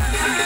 Yeah.